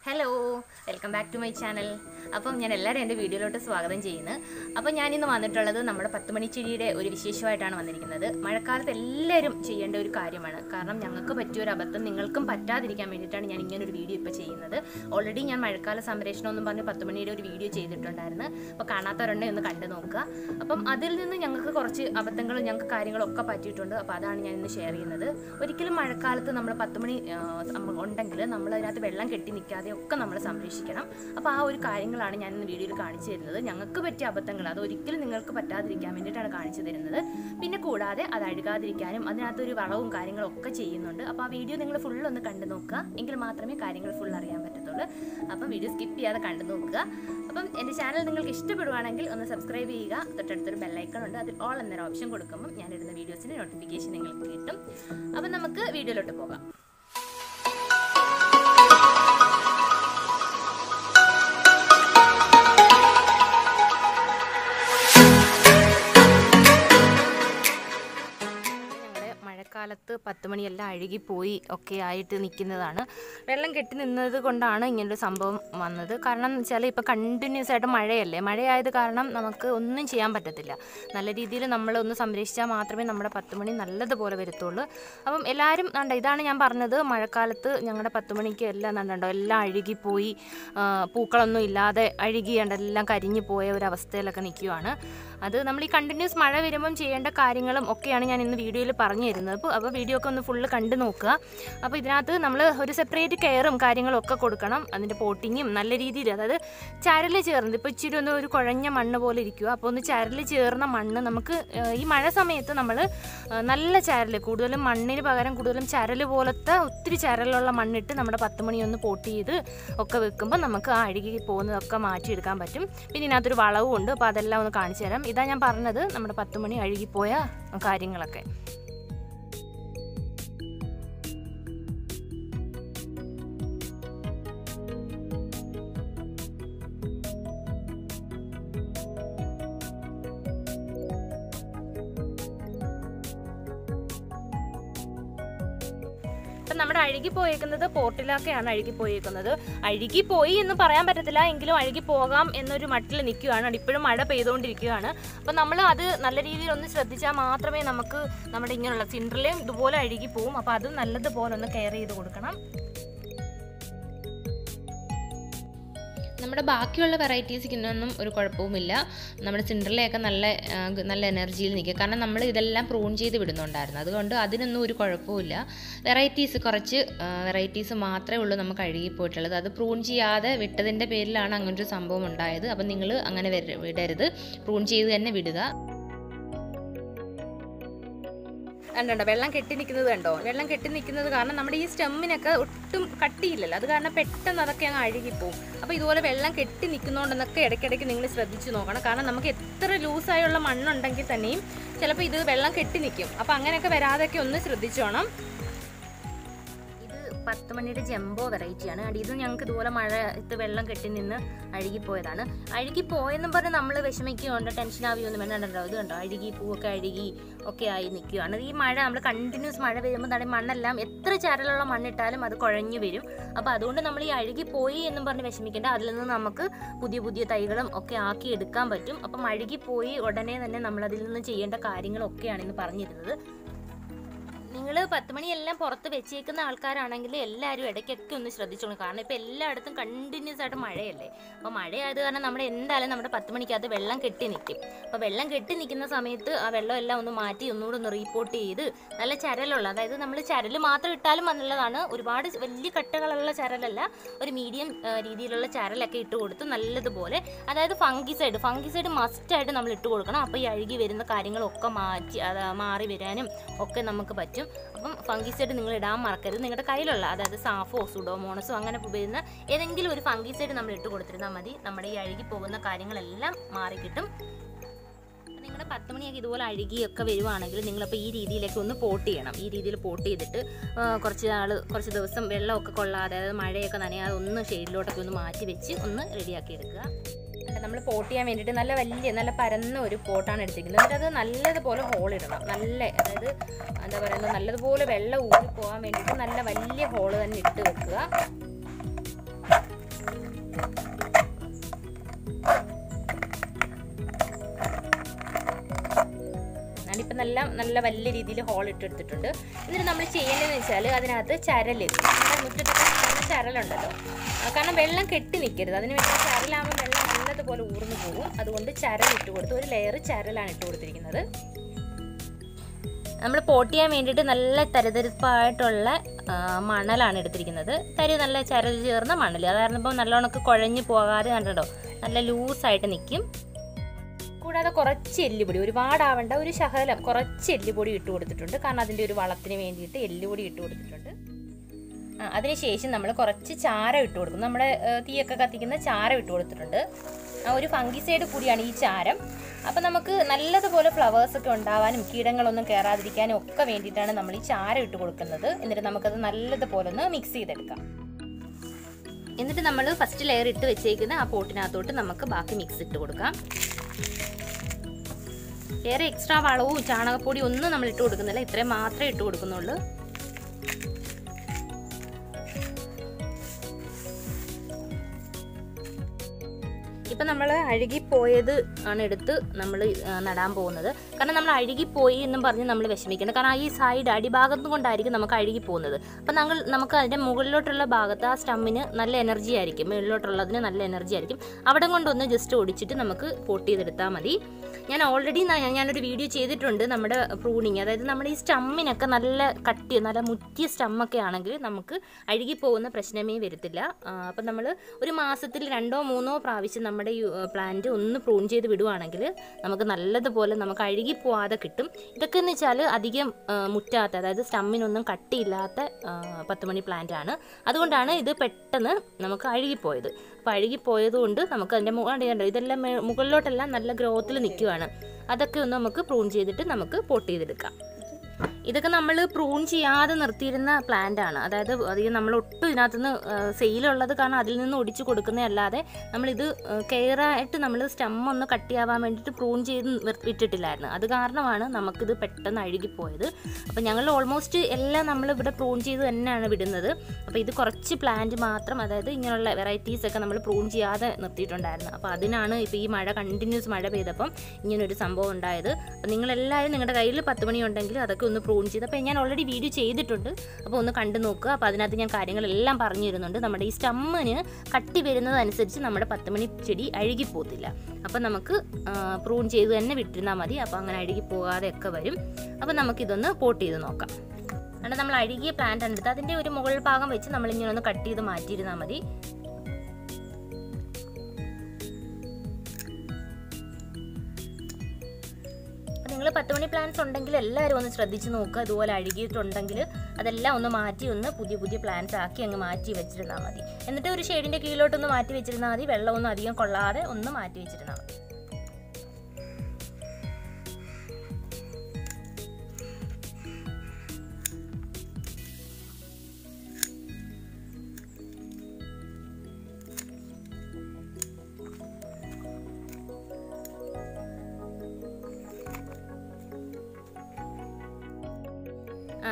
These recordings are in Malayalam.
hello welcome back to my channel അപ്പം ഞാൻ എല്ലാവരും എന്റെ വീഡിയോയിലോട്ട് സ്വാഗതം ചെയ്യുന്നു. അപ്പം ഇന്ന് വന്നിട്ടുള്ളത് നമ്മുടെ പത്ത് മണിച്ചിടിയുടെ ഒരു വിശേഷമായിട്ടാണ് വന്നിരിക്കുന്നത്. മഴക്കാലത്ത് എല്ലാവരും ചെയ്യേണ്ട ഒരു കാര്യമാണ്. കാരണം ഞങ്ങൾക്ക് പറ്റിയ ഒരു അബദ്ധം നിങ്ങൾക്കും പറ്റാതിരിക്കാൻ വേണ്ടിയിട്ടാണ് ഞാൻ ഇങ്ങനൊരു വീഡിയോ ഇപ്പോൾ ചെയ്യുന്നത്. ഓൾറെഡി ഞാൻ മഴക്കാല സംരക്ഷണം എന്നും പറഞ്ഞ് പത്ത് മണിയുടെ ഒരു വീഡിയോ ചെയ്തിട്ടുണ്ടായിരുന്നു. അപ്പോൾ കാണാത്തവരുണ്ടെ ഒന്ന് കണ്ടു നോക്കുക. അപ്പം അതിൽ നിന്ന് ഞങ്ങൾക്ക് കുറച്ച് അബദ്ധങ്ങളും ഞങ്ങൾക്ക് കാര്യങ്ങളൊക്കെ പറ്റിയിട്ടുണ്ട്. അപ്പോൾ അതാണ് ഞാൻ ഇന്ന് ഷെയർ ചെയ്യുന്നത്. ഒരിക്കലും മഴക്കാലത്ത് നമ്മൾ പത്ത് മണി ആ, ഉണ്ടെങ്കിൽ നമ്മൾ അതിനകത്ത് വെള്ളം കെട്ടി നിൽക്കാതെ ഒക്കെ നമ്മൾ സംരക്ഷിക്കണം. അപ്പോൾ ആ ഒരു കാര്യങ്ങളാണ് ഞാൻ ഇന്ന് വീഡിയോയിൽ കാണിച്ചു തരുന്നത്. ഞങ്ങൾക്ക് പറ്റിയ അബദ്ധങ്ങൾ അത് ഒരിക്കലും നിങ്ങൾക്ക് പറ്റാതിരിക്കാൻ വേണ്ടിയിട്ടാണ് കാണിച്ചു തരുന്നത്. പിന്നെ കൂടാതെ അത് അഴുകാതിരിക്കാനും അതിനകത്തൊരു വളവും കാര്യങ്ങളും ഒക്കെ ചെയ്യുന്നുണ്ട്. അപ്പോൾ ആ വീഡിയോ നിങ്ങൾ ഫുൾ ഒന്ന് കണ്ടു നോക്കുക. എങ്കിൽ മാത്രമേ കാര്യങ്ങൾ ഫുൾ അറിയാൻ പറ്റത്തുള്ളൂ. അപ്പം വീഡിയോ സ്കിപ്പ് ചെയ്യാതെ കണ്ടു നോക്കുക. അപ്പം എന്റെ ചാനൽ നിങ്ങൾക്ക് ഇഷ്ടപ്പെടുവാണെങ്കിൽ ഒന്ന് സബ്സ്ക്രൈബ് ചെയ്യുക. തൊട്ടടുത്തൊരു ബെല്ലൈക്കൺ ഉണ്ട്. അതിൽ ഓൾ എന്നൊരു ഓപ്ഷൻ കൊടുക്കുമ്പോൾ ഞാനിടുന്ന വീഡിയോസിന്റെ നോട്ടിഫിക്കേഷൻ നിങ്ങൾക്ക് കിട്ടും. അപ്പം നമുക്ക് വീഡിയോയിലോട്ട് പോകാം. മഴക്കാലത്ത് പത്ത് മണിയെല്ലാം അഴുകിപ്പോയി ഒക്കെ ആയിട്ട് നിൽക്കുന്നതാണ്. വെള്ളം കെട്ടി നിന്നത് കൊണ്ടാണ് ഇങ്ങനൊരു സംഭവം വന്നത്. കാരണം എന്ന് വെച്ചാൽ ഇപ്പോൾ കണ്ടിന്യൂസ് ആയിട്ട് മഴയല്ലേ? മഴയായത് കാരണം നമുക്ക് ഒന്നും ചെയ്യാൻ പറ്റത്തില്ല. നല്ല രീതിയിൽ നമ്മൾ ഒന്ന് സംരക്ഷിച്ചാൽ മാത്രമേ നമ്മുടെ പത്ത് മണി നല്ലതുപോലെ വരത്തുള്ളൂ. അപ്പം എല്ലാവരും കണ്ട ഇതാണ് ഞാൻ പറഞ്ഞത് മഴക്കാലത്ത് ഞങ്ങളുടെ പത്ത് മണിക്ക് എല്ലാം കണ്ടോ എല്ലാം അഴുകിപ്പോയി. പൂക്കളൊന്നും ഇല്ലാതെ അഴുകിയാണ്ട് എല്ലാം കരിഞ്ഞു പോയ ഒരു അവസ്ഥയിലൊക്കെ നിൽക്കുവാണ്. അത് നമ്മൾ ഈ കണ്ടിന്യൂസ് മഴ വരുമ്പം ചെയ്യേണ്ട കാര്യങ്ങളും ഒക്കെയാണ് ഞാൻ ഇന്ന് വീഡിയോയിൽ പറഞ്ഞു തരുന്നത് അപ്പോൾ അപ്പോൾ വീഡിയോ ഒക്കെ ഒന്ന് ഫുള്ള് കണ്ടു നോക്കുക. അപ്പോൾ ഇതിനകത്ത് നമ്മൾ ഒരു സെപ്പറേറ്റ് കെയറും കാര്യങ്ങളും ഒക്കെ കൊടുക്കണം. അതിന്റെ പോട്ടിങ്ങും നല്ല രീതിയിൽ അതായത് ചരൽ ചേർന്നത് ഇപ്പോൾ ഇച്ചിരി ഒന്ന് ഒരു കുഴഞ്ഞ മണ്ണ് പോലെ ഇരിക്കുക. അപ്പോൾ ഒന്ന് ചരൽ ചേർന്ന മണ്ണ് നമുക്ക് ഈ മഴ സമയത്ത് നമ്മൾ നല്ല ചരൽ കൂടുതലും മണ്ണിന് പകരം കൂടുതലും ചരൽ പോലത്തെ ഒത്തിരി ചരലുള്ള മണ്ണിട്ട് നമ്മുടെ പത്ത് മണിയൊന്ന് പോട്ട് ചെയ്ത് ഒക്കെ വെക്കുമ്പോൾ നമുക്ക് ആ അഴുകി പോകുന്നതൊക്കെ മാറ്റിയെടുക്കാൻ പറ്റും. പിന്നെ ഇതിനകത്തൊരു വളവും ഉണ്ട് അപ്പോൾ അതെല്ലാം ഒന്ന് കാണിച്ചു തരാം. ഇതാ ഞാൻ പറഞ്ഞത് നമ്മുടെ പത്ത് മണി അഴുകിപ്പോയ കാര്യങ്ങളൊക്കെ. ഇപ്പം നമ്മുടെ അഴുകി പോയേക്കുന്നത് പോർട്ടിലൊക്കെയാണ് അഴുകി പോയേക്കുന്നത് അഴുകി പോയി എന്ന് പറയാൻ പറ്റത്തില്ല എങ്കിലും അഴുകി പോകാം എന്നൊരു മട്ടിൽ നിൽക്കുകയാണ്. ഇപ്പോഴും മഴ പെയ്തുകൊണ്ടിരിക്കുകയാണ്. അപ്പം നമ്മൾ അത് നല്ല രീതിയിൽ ഒന്ന് ശ്രദ്ധിച്ചാൽ മാത്രമേ നമുക്ക് നമ്മുടെ ഇങ്ങനെയുള്ള സിൻഡറിലെയും ഇതുപോലെ അഴുകി പോവും അപ്പം അത് നല്ലതുപോലെ ഒന്ന് കെയർ ചെയ്ത് കൊടുക്കണം. നമ്മുടെ ബാക്കിയുള്ള വെറൈറ്റീസിനൊന്നും ഒരു കുഴപ്പവുമില്ല. നമ്മുടെ സിൻഡറിലയൊക്കെ നല്ല നല്ല എനർജിയിൽ നിൽക്കുക കാരണം നമ്മൾ ഇതെല്ലാം പ്രൂൺ ചെയ്ത് വിടുന്നുണ്ടായിരുന്നു. അതുകൊണ്ട് അതിനൊന്നും ഒരു കുഴപ്പമില്ല വെറൈറ്റീസ് കുറച്ച് വെറൈറ്റീസ് മാത്രമേ ഉള്ളൂ നമുക്ക് അഴുകിപ്പോയിട്ടുള്ളത്. അത് പ്രൂൺ ചെയ്യാതെ വിട്ടതിന്റെ പേരിലാണ് അങ്ങനൊരു സംഭവം ഉണ്ടായത്. അപ്പം നിങ്ങൾ അങ്ങനെ വിടരുത്. പ്രൂൺ ചെയ്ത് തന്നെ വിടുക. കണ്ടോ വെള്ളം കെട്ടി നിൽക്കുന്നത് കണ്ടോ? വെള്ളം കെട്ടി നിൽക്കുന്നത് കാരണം നമ്മുടെ ഈ സ്റ്റെമ്മിനൊക്കെ ഒട്ടും കട്ടിയില്ലല്ലോ. അത് കാരണം പെട്ടെന്ന് അതൊക്കെ അങ്ങ് അഴുകിപ്പോവും. അപ്പോൾ ഇതുപോലെ വെള്ളം കെട്ടി നിൽക്കുന്നതുകൊണ്ടെന്നൊക്കെ ഇടയ്ക്കിടയ്ക്ക് നിങ്ങൾ ശ്രദ്ധിച്ചു നോക്കണം. കാരണം നമുക്ക് എത്ര ലൂസായുള്ള മണ്ണുണ്ടെങ്കിൽ തന്നെയും ചിലപ്പോൾ ഇത് വെള്ളം കെട്ടി നിൽക്കും. അപ്പോൾ അങ്ങനെയൊക്കെ വരാതെയൊക്കെ ഒന്ന് ശ്രദ്ധിച്ചോണം. പത്ത് മണിയുടെ ജംബോ വെറൈറ്റിയാണ്. അടി ഇത് ഞങ്ങൾക്ക് ഇതുപോലെ മഴ ഇത് വെള്ളം കെട്ടി നിന്ന് അഴുകിപ്പോയതാണ്. അഴുകിപ്പോയെന്നും പറഞ്ഞ് നമ്മൾ വിഷമിക്കുകയുണ്ട് ടെൻഷൻ ആവുകയൊന്നും വേണ്ടോ. ഇത് കണ്ടോ? അഴുകി പൂവൊക്കെ അഴുകി ഒക്കെ ആയി നിൽക്കുകയാണ്. ഈ മഴ നമ്മൾ കണ്ടിന്യൂസ് മഴ വരുമ്പോൾ തന്നെ മണ്ണെല്ലാം എത്ര ചരലുള്ള മണ്ണിട്ടാലും അത് കുഴഞ്ഞു വരും. അപ്പോൾ അതുകൊണ്ട് നമ്മൾ ഈ അഴുകി പോയി എന്നും പറഞ്ഞ് വിഷമിക്കേണ്ട. അതിൽ നിന്ന് നമുക്ക് പുതിയ പുതിയ തൈകളും ഒക്കെ ആക്കി എടുക്കാൻ പറ്റും. അപ്പം അഴുകിപ്പോയി പോയി ഉടനെ തന്നെ നമ്മളതിൽ നിന്ന് ചെയ്യേണ്ട കാര്യങ്ങളൊക്കെയാണ് ഇന്ന് പറഞ്ഞിരുന്നത്. പത്ത് മണിയെല്ലാം പുറത്ത് വെച്ചേക്കുന്ന ആൾക്കാരാണെങ്കിൽ എല്ലാവരും ഇടയ്ക്കൊക്കെ ഒന്ന് ശ്രദ്ധിച്ചോളൂ. കാരണം ഇപ്പോൾ എല്ലായിടത്തും കണ്ടിന്യൂസ് ആയിട്ട് മഴയല്ലേ. അപ്പോൾ മഴയായത് കാരണം നമ്മുടെ എന്തായാലും നമ്മുടെ പത്ത് മണിക്കകത്ത് വെള്ളം കെട്ടി നിൽക്കും അപ്പോൾ വെള്ളം കെട്ടി നിൽക്കുന്ന സമയത്ത് ആ വെള്ളം എല്ലാം ഒന്ന് മാറ്റി ഒന്നുകൂടെ ഒന്ന് റീപ്പോർട്ട് ചെയ്ത് നല്ല ചരലുള്ള അതായത് നമ്മൾ ചരൽ മാത്രം ഇട്ടാലും നല്ലതാണ്. ഒരുപാട് വലിയ കട്ടകളുള്ള ചരലല്ല ഒരു മീഡിയം രീതിയിലുള്ള ചരലൊക്കെ ഇട്ട് കൊടുത്ത് നല്ലതുപോലെ അതായത് ഫംഗിസൈഡ് ഫംഗിസൈഡ് മസ്റ്റായിട്ട് നമ്മൾ ഇട്ട് കൊടുക്കണം. അപ്പോൾ ഈ അഴുകി വരുന്ന കാര്യങ്ങളൊക്കെ മാറ്റി മാറി വരാനും ഒക്കെ നമുക്ക് പറ്റും. അപ്പം ഫംഗിസൈഡ് നിങ്ങൾ ഇടാൻ മറക്കരുത്. നിങ്ങളുടെ കയ്യിലുള്ള അതായത് സാഫോ സുഡോമോണസോ അങ്ങനെ ഉപയോഗിക്കുന്ന ഏതെങ്കിലും ഒരു ഫംഗിസൈഡ് നമ്മൾ ഇട്ട് കൊടുത്തിരുന്നാൽ മതി. നമ്മുടെ ഈ അഴുകി പോകുന്ന കാര്യങ്ങളെല്ലാം മാറി കിട്ടും നിങ്ങളുടെ പത്ത് മണിയൊക്കെ ഇതുപോലെ അഴുകിയൊക്കെ വരുവാണെങ്കിൽ നിങ്ങളപ്പോൾ ഈ രീതിയിലേക്ക് ഒന്ന് പോട്ട് ചെയ്യണം. ഈ രീതിയിൽ പോട്ട് ചെയ്തിട്ട് കുറച്ച് നാൾ കുറച്ച് ദിവസം വെള്ളമൊക്കെ കൊള്ളാതെ അതായത് മഴയൊക്കെ നനയാതെ ഒന്ന് ഷെയ്ഡിലോട്ടൊക്കെ ഒന്ന് മാറ്റി വെച്ച് ഒന്ന് റെഡിയാക്കി എടുക്കുക. നമ്മൾ പോട്ട് ചെയ്യാൻ വേണ്ടിയിട്ട് നല്ല വലിയ നല്ല പരന്ന ഒരു പോട്ടാണ് എടുത്തിരിക്കുന്നത്. എന്നിട്ട് അത് നല്ലതുപോലെ ഹോൾ ഇടണം. നല്ല അതായത് എന്താ പറയുന്നത് നല്ലതുപോലെ വെള്ളം ഊറി പോകാൻ വേണ്ടിയിട്ട് നല്ല വലിയ ഹോൾ തന്നെ ഇട്ട് വെക്കുക. ഞാനിപ്പോൾ നല്ല നല്ല വലിയ രീതിയിൽ ഹോൾ ഇട്ടെടുത്തിട്ടുണ്ട് എന്നിട്ട് നമ്മൾ ചെയ്യേണ്ടതെന്ന് വെച്ചാൽ അതിനകത്ത് ചരൽ. നല്ല ചരലുണ്ടല്ലോ. കാരണം വെള്ളം കെട്ടി നിൽക്കരുത് അതിന് വേണ്ടി ചരലാകുമ്പോൾ വെള്ളം നല്ലതുപോലെ ഊർന്നു പോകും. അതുകൊണ്ട് ചരൽ ഇട്ട് കൊടുത്ത് ഒരു ലെയർ ചരലാണ് ഇട്ട് കൊടുത്തിരിക്കുന്നത്. നമ്മൾ പോട്ട് ചെയ്യാൻ വേണ്ടിയിട്ട് നല്ല തരിതരിപ്പായിട്ടുള്ള മണലാണ് എടുത്തിരിക്കുന്നത്. തരി നല്ല ചരൽ ചേർന്ന മണൽ അത് കാരണം ഇപ്പോൾ നല്ലോണക്ക് കുഴഞ്ഞു പോകാതെ കണ്ടോ നല്ല ലൂസായിട്ട് നിൽക്കും കൂടാതെ കുറച്ച് എല്ലുപൊടി. ഒരുപാടാവേണ്ട ഒരു ശകലം കുറച്ച് എല്ലുപൊടി ഇട്ട് കൊടുത്തിട്ടുണ്ട്. കാരണം അതിന്റെ ഒരു വളത്തിന് വേണ്ടിയിട്ട് എല്ലുപൊടി ഇട്ട് കൊടുത്തിട്ടുണ്ട്. അതിനുശേഷം നമ്മൾ കുറച്ച് ചാരം ഇട്ട് കൊടുക്കും നമ്മുടെ തീയൊക്കെ കത്തിക്കുന്ന ചാരം ഇട്ട് കൊടുത്തിട്ടുണ്ട്. ആ ഒരു ഫംഗിസൈഡ് കൂടിയാണ് ഈ ചാരം. അപ്പം നമുക്ക് നല്ലതുപോലെ ഫ്ലവേഴ്സ് ഒക്കെ ഉണ്ടാവാനും കീടങ്ങളൊന്നും കയറാതിരിക്കാനും ഒക്കെ വേണ്ടിയിട്ടാണ് നമ്മൾ ഈ ചാരം ഇട്ട് കൊടുക്കുന്നത്. എന്നിട്ട് നമുക്കത് നല്ലതുപോലെ ഒന്ന് മിക്സ് ചെയ്തെടുക്കാം. എന്നിട്ട് നമ്മൾ ഫസ്റ്റ് ലെയർ ഇട്ട് വെച്ചേക്കുന്ന ആ പോട്ടിനകത്തോട്ട് നമുക്ക് ബാക്കി മിക്സ് ഇട്ട് കൊടുക്കാം. വേറെ എക്സ്ട്രാ വളവും ചാണകപ്പൊടി ഒന്നും നമ്മൾ ഇട്ട് കൊടുക്കുന്നില്ല. ഇത്രയും മാത്രമേ ഇട്ട് കൊടുക്കുന്നുള്ളൂ. ഇപ്പം നമ്മൾ അഴുകിപ്പോയത് ആണ് എടുത്ത് നമ്മൾ നടാൻ പോകുന്നത്. കാരണം നമ്മൾ അഴുകിപ്പോയി എന്നും പറഞ്ഞ് നമ്മൾ വിഷമിക്കണം. കാരണം ഈ സൈഡ് അടിഭാഗത്തും കൊണ്ടായിരിക്കും നമുക്ക് അഴുകി പോകുന്നത് അപ്പം നമ്മൾ നമുക്ക് അതിന്റെ മുകളിലോട്ടുള്ള ഭാഗത്ത് ആ സ്റ്റമ്മിന് നല്ല എനർജി ആയിരിക്കും. മുകളിലോട്ടുള്ളതിന് നല്ല എനർജി ആയിരിക്കും. അവിടെ കൊണ്ടൊന്ന് ജസ്റ്റ് ഒടിച്ചിട്ട് നമുക്ക് പോട്ട് ചെയ്തെടുത്താൽ മതി. ഞാൻ ഓൾറെഡി ഞാനൊരു വീഡിയോ ചെയ്തിട്ടുണ്ട് നമ്മുടെ പ്രൂണിങ് അതായത് നമ്മുടെ ഈ സ്റ്റമ്മിനൊക്കെ നല്ല കട്ടി നല്ല മുറ്റിയ സ്റ്റമ്മൊക്കെ ആണെങ്കിൽ നമുക്ക് അഴുകിപ്പോകുന്ന പ്രശ്നമേ വരത്തില്ല. അപ്പം നമ്മൾ ഒരു മാസത്തിൽ രണ്ടോ മൂന്നോ പ്രാവശ്യം നമ്മുടെ ഈ പ്ലാന്റ് ഒന്ന് പ്രൂൺ ചെയ്ത് വിടുവാണെങ്കിൽ നമുക്ക് നല്ലതുപോലെ നമുക്ക് അഴുകി പോവാതെ കിട്ടും. ഇതൊക്കെ എന്ന് വെച്ചാൽ അധികം മുറ്റാത്ത അതായത് സ്റ്റമ്മിനൊന്നും കട്ടിയില്ലാത്ത പത്ത് മണി പ്ലാന്റ് ആണ്. അതുകൊണ്ടാണ് ഇത് പെട്ടെന്ന് നമുക്ക് അഴുകിപ്പോയത്. അപ്പോൾ അഴുകിപ്പോയത് കൊണ്ട് നമുക്ക് അതിന്റെ മുകളിൽ ഇതെല്ലാം മുകളിലോട്ടെല്ലാം നല്ല ഗ്രോത്തിൽ നിൽക്കുവാണ്. അതൊക്കെ ഒന്ന് നമുക്ക് പ്രൂൺ ചെയ്തിട്ട് നമുക്ക് പോട്ട് ചെയ്തെടുക്കാം. ഇതൊക്കെ നമ്മൾ പ്രൂൺ ചെയ്യാതെ നിർത്തിയിരുന്ന പ്ലാന്റ് ആണ്. അതായത് അധികം നമ്മൾ ഒട്ടും ഇതിനകത്തുനിന്ന് സെയിലുള്ളത് കാരണം അതിൽ നിന്ന് ഒടിച്ചു കൊടുക്കുന്നതല്ലാതെ നമ്മളിത് കെയർ ആയിട്ട് നമ്മൾ സ്റ്റം ഒന്ന് കട്ടിയാവാൻ വേണ്ടിയിട്ട് പ്രൂൺ ചെയ്ത് വിട്ടിട്ടില്ലായിരുന്നു. അത് കാരണമാണ് നമുക്കിത് പെട്ടെന്ന് അഴുകിപ്പോയത്. അപ്പോൾ ഞങ്ങൾ ഓൾമോസ്റ്റ് എല്ലാം നമ്മൾ ഇവിടെ പ്രൂൺ ചെയ്ത് തന്നെയാണ് വിടുന്നത്. അപ്പോൾ ഇത് കുറച്ച് പ്ലാന്റ് മാത്രം അതായത് ഇങ്ങനെയുള്ള വെറൈറ്റീസ് ഒക്കെ നമ്മൾ പ്രൂൺ ചെയ്യാതെ നിർത്തിയിട്ടുണ്ടായിരുന്നു. അപ്പോൾ അതിനാണ് ഇപ്പോൾ ഈ മഴ കണ്ടിന്യൂസ് മഴ പെയ്തപ്പം ഇങ്ങനൊരു സംഭവം ഉണ്ടായത്. അപ്പോൾ നിങ്ങളെല്ലാവരും നിങ്ങളുടെ കയ്യിൽ പത്ത് മണി ഉണ്ടെങ്കിൽ അതൊക്കെ ഒന്ന് പ്രൂൺ ചെയ്ത്. അപ്പോൾ ഞാൻ ഓൾറെഡി വീഡിയോ ചെയ്തിട്ടുണ്ട്. അപ്പോൾ ഒന്ന് കണ്ടു നോക്കുക അപ്പോൾ അതിനകത്ത് ഞാൻ കാര്യങ്ങളെല്ലാം പറഞ്ഞു തരുന്നുണ്ട് നമ്മുടെ ഈ സ്റ്റമ്മിന് കട്ടി വരുന്നതനുസരിച്ച് നമ്മുടെ പത്ത് മണി ചെടി അഴുകിപ്പോകത്തില്ല അപ്പോൾ നമുക്ക് പ്രൂൺ ചെയ്ത് തന്നെ വിട്ടിരുന്നാൽ മതി. അപ്പോൾ അങ്ങനെ അഴുകി പോകാതെ ഒക്കെ വരും. അപ്പോൾ നമുക്കിതൊന്ന് പോട്ട് ചെയ്ത് നോക്കാം. കാരണം നമ്മൾ അഴുകിയ പ്ലാന്റ് എടുത്ത് അതിന്റെ ഒരു മുകൾ ഭാഗം വെച്ച് നമ്മളിങ്ങനെ ഒന്ന് കട്ട് ചെയ്ത് മാറ്റിയിരുന്നാൽ മതി. നിങ്ങൾ പത്ത് മണി പ്ലാൻസ് ഉണ്ടെങ്കിൽ എല്ലാവരും ഒന്ന് ശ്രദ്ധിച്ച് നോക്കുക അതുപോലെ അഴുകിയിട്ടുണ്ടെങ്കിൽ അതെല്ലാം ഒന്ന് മാറ്റി ഒന്ന് പുതിയ പുതിയ പ്ലാൻസ് ആക്കി അങ്ങ് മാറ്റി വെച്ചിരുന്നാൽ മതി. എന്നിട്ട് ഒരു ഷെയ്ഡിന്റെ കീഴിലോട്ടൊന്ന് മാറ്റി വെച്ചിരുന്നാൽ മതി. വെള്ളമൊന്നും അധികം കൊള്ളാതെ ഒന്ന് മാറ്റി വെച്ചിരുന്നാൽ മതി.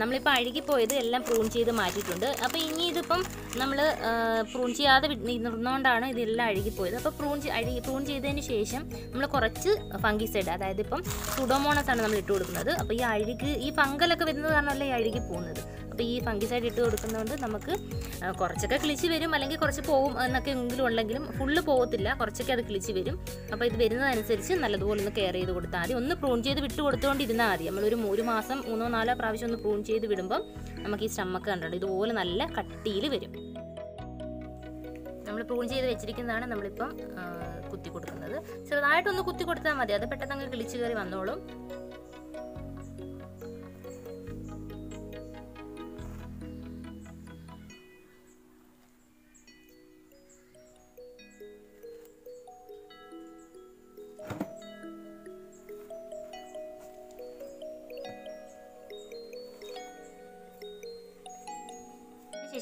നമ്മളിപ്പോൾ അഴുകിപ്പോയത് എല്ലാം പ്രൂൺ ചെയ്ത് മാറ്റിയിട്ടുണ്ട്. അപ്പോൾ ഇനി ഇതിപ്പം നമ്മൾ പ്രൂൺ ചെയ്യാതെ നിന്നുകൊണ്ടാണ് ഇതെല്ലാം അഴുകിപ്പോയത്. അപ്പോൾ പ്രൂൺ അഴുകി പ്രൂൺ ചെയ്തതിന് ശേഷം നമ്മൾ കുറച്ച് ഫംഗിസൈഡ് അതായത് ഇപ്പം സുഡോമോണസ് ആണ് നമ്മൾ ഇട്ട് കൊടുക്കുന്നത് അപ്പോൾ ഈ അഴുകി ഈ ഫംഗലൊക്കെ വരുന്നത് കാരണമല്ല ഈ അഴുകി പോകുന്നത്? ഈ ഫംഗിസൈഡ് ഇട്ട് കൊടുക്കുന്നതുകൊണ്ട് നമുക്ക് കുറച്ചൊക്കെ കിളിച്ച് വരും അല്ലെങ്കിൽ കുറച്ച് പോകും എന്നൊക്കെ എങ്കിലും ഉണ്ടെങ്കിലും ഫുള്ള് പോകത്തില്ല കുറച്ചൊക്കെ അത് കിളിച്ച് വരും. അപ്പോൾ ഇത് വരുന്നതനുസരിച്ച് നല്ലതുപോലെ ഒന്ന് കെയർ ചെയ്ത് കൊടുത്താൽ മതി. ഒന്ന് പ്രൂൺ ചെയ്ത് വിട്ട് കൊടുത്തുകൊണ്ടിരുന്നാൽ മതി. നമ്മളൊരു ഒരു മാസം മൂന്നോ നാലോ പ്രാവശ്യം ഒന്ന് പ്രൂൺ ചെയ്ത് വിടുമ്പം നമുക്ക് ഈ സ്റ്റമ്മക്ക് കണ്ടുണ്ട് ഇതുപോലെ നല്ല കട്ടിയിൽ വരും. നമ്മൾ പ്രൂൺ ചെയ്ത് വെച്ചിരിക്കുന്നതാണ് നമ്മളിപ്പം കുത്തി കൊടുക്കുന്നത്. ചെറുതായിട്ടൊന്ന് കുത്തി കൊടുത്താൽ മതി. അത് പെട്ടെന്ന് അങ്ങ് കിളിച്ച് കയറി വന്നോളും.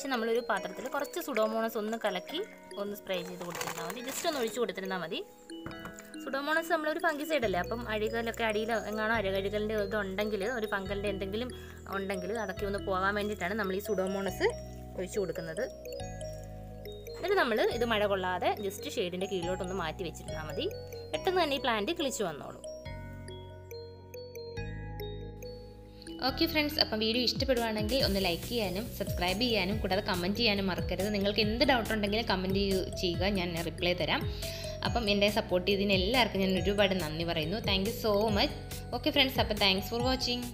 ശേഷം നമ്മളൊരു പാത്രത്തിൽ കുറച്ച് സുഡോമോണസ് ഒന്ന് കലക്കി ഒന്ന് സ്പ്രേ ചെയ്ത് കൊടുത്തിരുന്നാൽ മതി. ജസ്റ്റ് ഒന്ന് ഒഴിച്ചു കൊടുത്തിരുന്നാൽ മതി. സുഡോമോണസ് നമ്മളൊരു ഫംഗിസൈഡ് അല്ലേ? അപ്പം അഴികലൊക്കെ അടിയിൽ എങ്ങാണോ അഴകഴികളുടെ ഇതുണ്ടെങ്കിൽ ഒരു ഫംഗലിന്റെ എന്തെങ്കിലും ഉണ്ടെങ്കിൽ അതൊക്കെ ഒന്ന് പോകാൻ വേണ്ടിയിട്ടാണ് നമ്മൾ ഈ സുഡോമോണസ് ഒഴിച്ചു കൊടുക്കുന്നത്. എന്നിട്ട് നമ്മൾ ഇത് മഴ കൊള്ളാതെ ജസ്റ്റ് ഷെയ്ഡിന്റെ കീഴിലോട്ടൊന്ന് മാറ്റി വെച്ചിരുന്നാൽ മതി. പെട്ടെന്ന് തന്നെ ഈ പ്ലാന്റ് കിളിച്ചു വന്നോളും. ഓക്കെ ഫ്രണ്ട്സ് അപ്പം വീഡിയോ ഇഷ്ടപ്പെടുവാണെങ്കിൽ ഒന്ന് ലൈക്ക് ചെയ്യാനും സബ്സ്ക്രൈബ് ചെയ്യാനും കൂടാതെ കമന്റ് ചെയ്യാനും മറക്കരുത്. നിങ്ങൾക്ക് എന്ത് ഡൗട്ട് ഉണ്ടെങ്കിലും കമന്റ് ചെയ്യുക. ഞാൻ റിപ്ലൈ തരാം. അപ്പം എന്നെ സപ്പോർട്ട് ചെയ്തതിന് എല്ലാവർക്കും ഞാൻ ഒരുപാട് നന്ദി പറയുന്നു. Thank so much okay friends അപ്പം താങ്ക്സ് ഫോർ വാച്ചിങ്